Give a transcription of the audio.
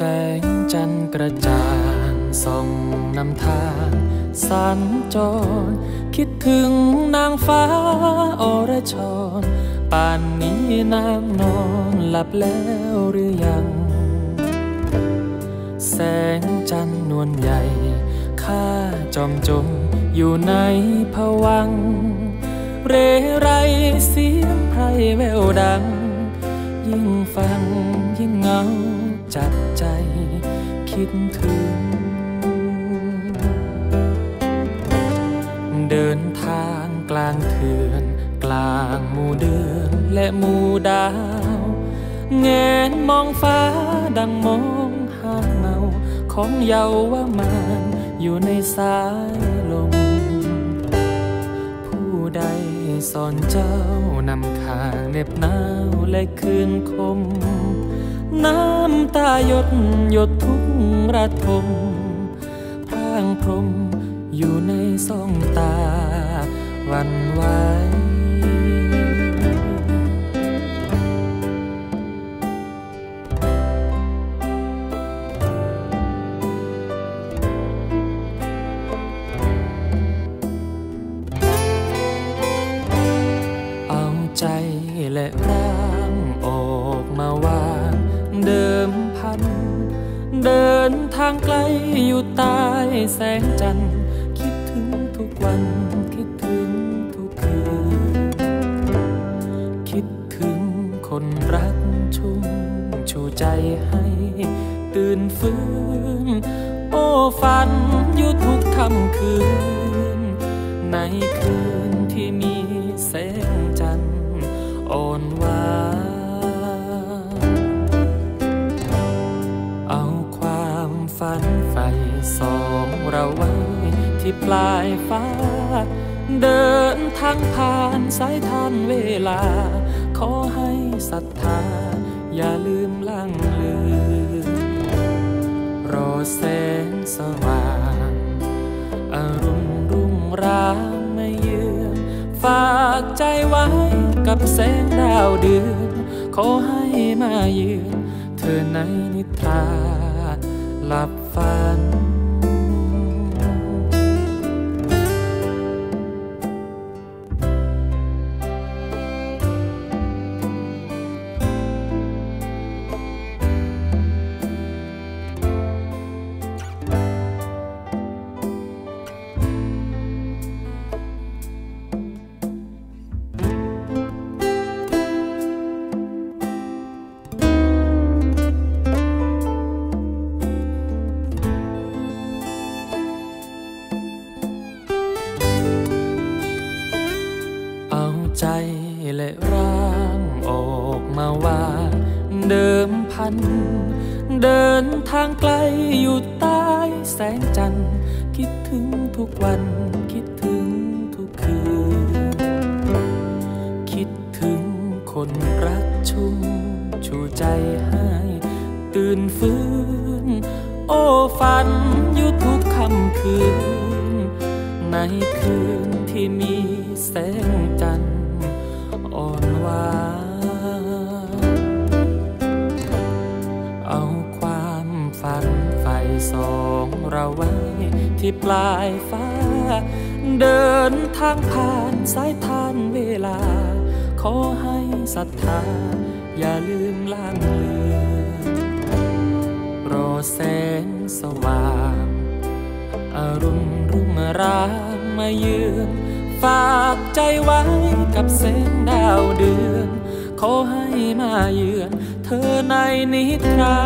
แสงจันทร์กระจ่างส่องนำทางสัญจร คิดถึงนางฟ้าอรชร ป่านนี้นางนอนหลับแล้วหรือยัง แสงจันทร์นวลใหญ่ ข้าจอมจมอยู่ในผวัง เรไรเสียงไพรแววดัง ยิ่งฟังยิ่งเงา จับใจคิดถึง เดินทางกลางเถื่อน กลางหมู่เดือนและหมู่ดาวแงนมองฟ้าดังมองหาเงา ของเยาวมานอยู่ในสายลม ผู้ใดสอนเจ้านำขางเน็บหนาวและคืนคม น้ำตาหยดหยดทุกระทมพรางพรมอยู่ในสองตาวันไหวเอาใจและร่า เดินทางไกลอยู่ใต้แสงจันทร์คิดถึงทุกวัน คิดถึงทุกคืน คิดถึงคนรักชุ่มชูใจให้ตื่นฟื้น โอ้ฝันอยู่ทุกค่ำคืน ในคืนที่มีแสงจันทร์อ่อนหวาน ปลายฟ้า เดินทางผ่านสายทานเวลา ขอให้ศรัทธา อย่าลืมล่างลืมรอแสงสว่างอรุณรุ่งราไม่เยือนฝากใจไว้กับแสงดาวเดือนขอให้มาเยือนเธอในนิทราหลับฝัน ใจและร่างออกมาว่างเดิมพัน เดินทางไกลอยู่ใต้แสงจันทร์ คิดถึงทุกวันคิดถึงทุกคืน คิดถึงคนรักชุ่มชูใจให้ ตื่นฟื้น โอ้ฝันอยู่ทุกค่ำคืน ในคืนที่มีแสงจันทร์ ที่ปลายฟ้า เดินทางผ่านสายทานเวลา ขอให้ศรัทธา อย่าลืมล่างเลืมรอแสงสว่างอรุณรุ่งรางมาเยือนฝากใจไว้กับแสงดาวเดือน ขอให้มาเยือน เธอในนิทรา